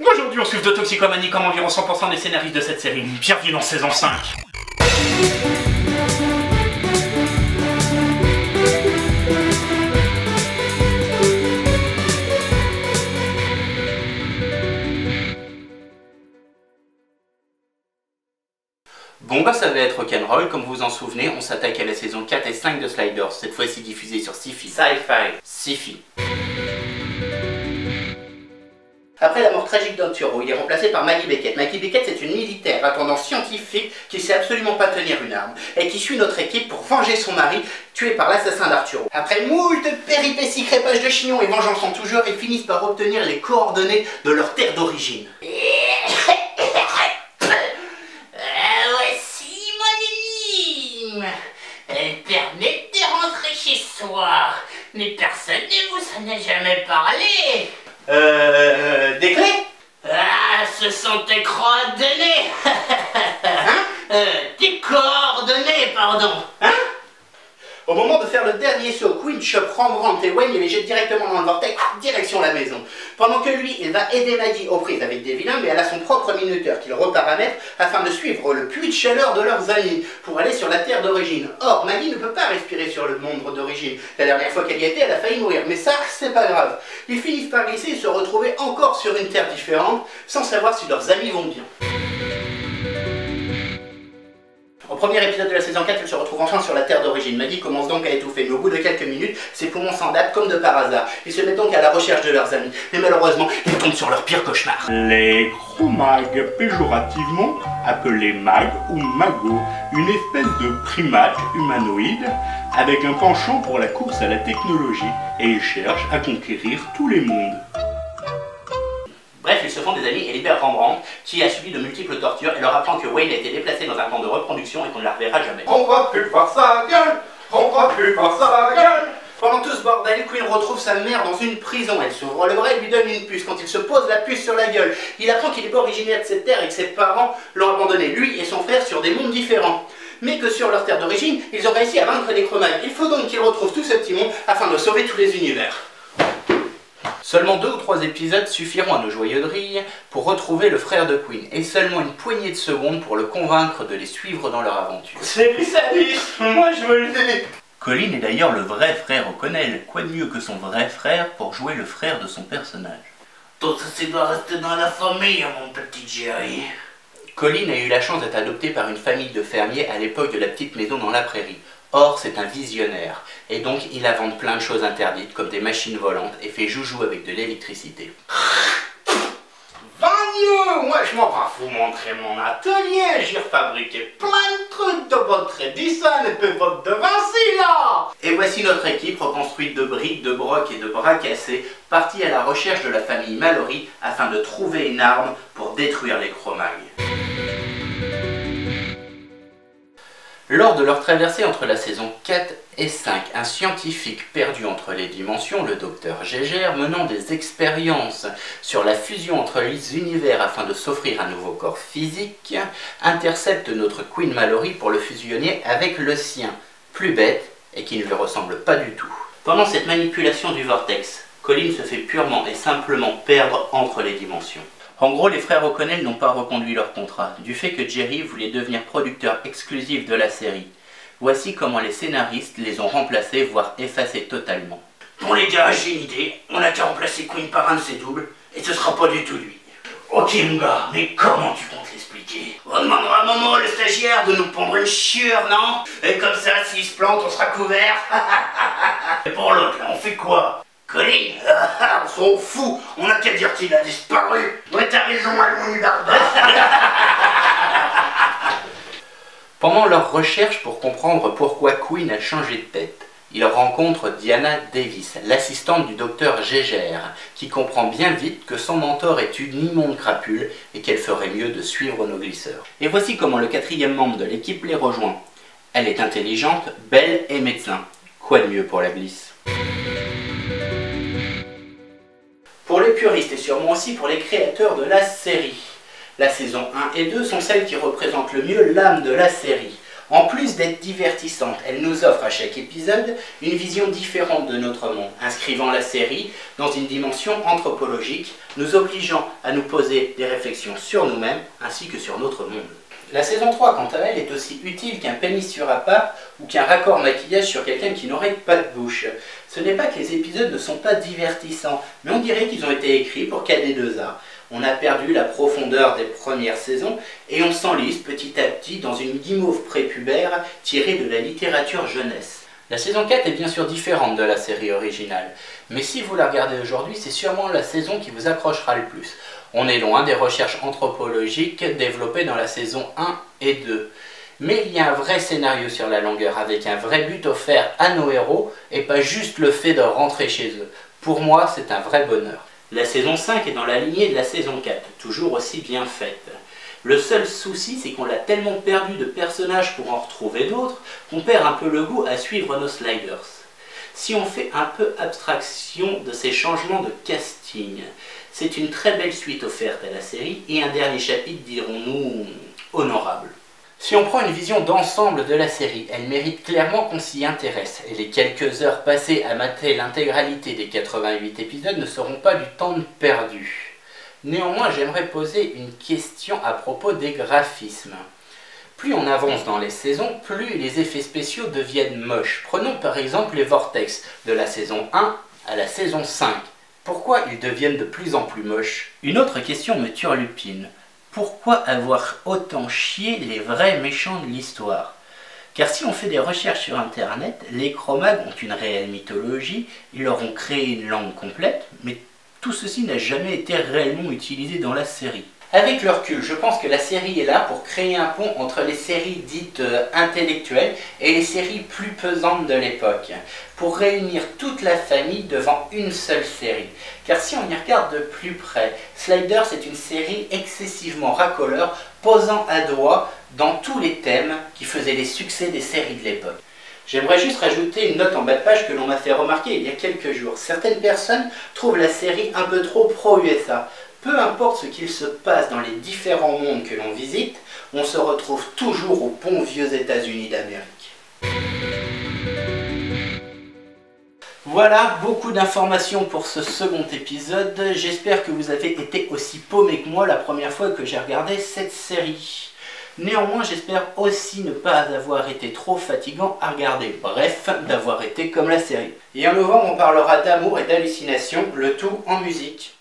Aujourd'hui, on souffre de toxicomanie comme environ 100% des scénaristes de cette série. Bienvenue dans saison 5. Bon bah ça va être rock'n'roll, comme vous vous en souvenez, on s'attaque à la saison 4 et 5 de Sliders, cette fois-ci diffusée sur Sci-Fi. Sci-fi. Sci-Fi. Après la mort tragique d'Arturo, il est remplacé par Maggie Beckett. Maggie Beckett, c'est une militaire à tendance scientifique qui sait absolument pas tenir une arme et qui suit notre équipe pour venger son mari tué par l'assassin d'Arturo. Après moult péripéties, crépage de chignons et vengeance en tout genre, ils finissent par obtenir les coordonnées de leur terre d'origine. Voici mon énigme. Elle permet de rentrer chez soi. Mais personne ne vous en a jamais parlé. Euh... Ce sont tes coordonnées. hein euh, Tes coordonnées, pardon. Au moment de faire le dernier saut, Queen chope Rembrandt et Wayne et les jette directement dans le vortex, direction la maison. Pendant que lui, il va aider Maggie aux prises avec des vilains, mais elle a son propre minuteur qu'il reparamètre afin de suivre le puits de chaleur de leurs amis pour aller sur la terre d'origine. Or, Maggie ne peut pas respirer sur le monde d'origine. La dernière fois qu'elle y était, elle a failli mourir, mais ça, c'est pas grave. Ils finissent par glisser et se retrouver encore sur une terre différente, sans savoir si leurs amis vont bien. Premier épisode de la saison 4, ils se retrouvent enfin sur la terre d'origine. Maggie commence donc à étouffer, mais au bout de quelques minutes, ses poumons s'endaptent comme de par hasard. Ils se mettent donc à la recherche de leurs amis. Mais malheureusement, ils tombent sur leur pire cauchemar. Les chromags, péjorativement appelés mags ou magos, une espèce de primate humanoïde avec un penchant pour la course à la technologie et ils cherchent à conquérir tous les mondes. Bref, ils se font des amis et libèrent Rembrandt, qui a subi de multiples tortures et leur apprend que Wayne a été déplacé dans un camp de reproduction et qu'on ne la reverra jamais. On va plus voir sa gueule On va plus voir sa gueule Pendant tout ce bordel, Queen retrouve sa mère dans une prison. Elle s'ouvre le bras et lui donne une puce. Quand il se pose la puce sur la gueule, il apprend qu'il n'est pas originaire de cette terre et que ses parents l'ont abandonné, lui et son frère, sur des mondes différents. Mais que sur leur terre d'origine, ils ont réussi à vaincre les chromags. Il faut donc qu'ils retrouvent tout ce petit monde afin de sauver tous les univers. Seulement deux ou trois épisodes suffiront à nos joyeux drilles pour retrouver le frère de Queen, et seulement une poignée de secondes pour le convaincre de les suivre dans leur aventure. C'est du sadisme, moi je veux le dis Colin est d'ailleurs le vrai frère O'Connell, quoi de mieux que son vrai frère pour jouer le frère de son personnage? Tout ceci doit rester dans la famille, mon petit Jerry. Colin a eu la chance d'être adopté par une famille de fermiers à l'époque de la petite maison dans la prairie. Or, c'est un visionnaire, et donc il invente plein de choses interdites, comme des machines volantes, et fait joujou avec de l'électricité. Vagneux Moi je m'en vais vous montrer mon atelier, j'ai fabriqué plein de trucs de votre Edison et puis votre de Vinci là Et voici notre équipe reconstruite de briques, de brocs et de bras cassés, partie à la recherche de la famille Mallory afin de trouver une arme pour détruire les chromags. Lors de leur traversée entre la saison 4 et 5, un scientifique perdu entre les dimensions, le docteur Gégère, menant des expériences sur la fusion entre les univers afin de s'offrir un nouveau corps physique, intercepte notre Queen Mallory pour le fusionner avec le sien, plus bête et qui ne lui ressemble pas du tout. Pendant cette manipulation du vortex, Colin se fait purement et simplement perdre entre les dimensions. En gros, les frères O'Connell n'ont pas reconduit leur contrat, du fait que Jerry voulait devenir producteur exclusif de la série. Voici comment les scénaristes les ont remplacés, voire effacés totalement. Bon les gars, j'ai une idée. On a qu'à remplacer Queen par un de ses doubles, et ce sera pas du tout lui. Ok mon gars, mais comment tu comptes l'expliquer? On demandera à Momo, le stagiaire, de nous pondre une chiure, non? Et comme ça, s'il se plante, on sera couvert. Et pour l'autre là, on fait quoi? Colin On s'en fout, on a qu'à dire qu'il a disparu Ouais, t'as raison, Almond Pendant leur recherche pour comprendre pourquoi Queen a changé de tête, ils rencontrent Diana Davis, l'assistante du docteur Gégère, qui comprend bien vite que son mentor est une immonde crapule et qu'elle ferait mieux de suivre nos glisseurs. Et voici comment le quatrième membre de l'équipe les rejoint. Elle est intelligente, belle et médecin. Quoi de mieux pour la glisse? Pour les puristes et sûrement aussi pour les créateurs de la série. La saison 1 et 2 sont celles qui représentent le mieux l'âme de la série. En plus d'être divertissante, elle nous offre à chaque épisode une vision différente de notre monde, inscrivant la série dans une dimension anthropologique, nous obligeant à nous poser des réflexions sur nous-mêmes ainsi que sur notre monde. La saison 3, quant à elle, est aussi utile qu'un pénis sur appart ou qu'un raccord maquillage sur quelqu'un qui n'aurait pas de bouche. Ce n'est pas que les épisodes ne sont pas divertissants, mais on dirait qu'ils ont été écrits pour KD2A. On a perdu la profondeur des premières saisons et on s'enlise petit à petit dans une guimauve prépubère tirée de la littérature jeunesse. La saison 4 est bien sûr différente de la série originale, mais si vous la regardez aujourd'hui, c'est sûrement la saison qui vous accrochera le plus. On est loin des recherches anthropologiques développées dans la saison 1 et 2. Mais il y a un vrai scénario sur la longueur, avec un vrai but offert à nos héros, et pas juste le fait de rentrer chez eux. Pour moi, c'est un vrai bonheur. La saison 5 est dans la lignée de la saison 4, toujours aussi bien faite. Le seul souci, c'est qu'on l'a tellement perdu de personnages pour en retrouver d'autres, qu'on perd un peu le goût à suivre nos sliders. Si on fait un peu abstraction de ces changements de casting, c'est une très belle suite offerte à la série et un dernier chapitre, dirons-nous, honorable. Si on prend une vision d'ensemble de la série, elle mérite clairement qu'on s'y intéresse, et les quelques heures passées à mater l'intégralité des 88 épisodes ne seront pas du temps perdu. Néanmoins, j'aimerais poser une question à propos des graphismes. Plus on avance dans les saisons, plus les effets spéciaux deviennent moches. Prenons par exemple les vortex de la saison 1 à la saison 5. Pourquoi ils deviennent de plus en plus moches? Une autre question me turlupine. Pourquoi avoir autant chié les vrais méchants de l'histoire? Car si on fait des recherches sur Internet, les chromags ont une réelle mythologie, ils leur ont créé une langue complète, mais tout ceci n'a jamais été réellement utilisé dans la série. Avec le recul, je pense que la série est là pour créer un pont entre les séries dites euh, intellectuelles et les séries plus pesantes de l'époque, pour réunir toute la famille devant une seule série. Car si on y regarde de plus près, Sliders est une série excessivement racoleur, posant à doigt dans tous les thèmes qui faisaient les succès des séries de l'époque. J'aimerais juste rajouter une note en bas de page que l'on m'a fait remarquer il y a quelques jours. Certaines personnes trouvent la série un peu trop pro-USA. Peu importe ce qu'il se passe dans les différents mondes que l'on visite, on se retrouve toujours aux bons vieux États-Unis d'Amérique. Voilà, beaucoup d'informations pour ce second épisode. J'espère que vous avez été aussi paumé que moi la première fois que j'ai regardé cette série. Néanmoins, j'espère aussi ne pas avoir été trop fatigant à regarder. Bref, d'avoir été comme la série. Et en novembre, on parlera d'amour et d'hallucination, le tout en musique.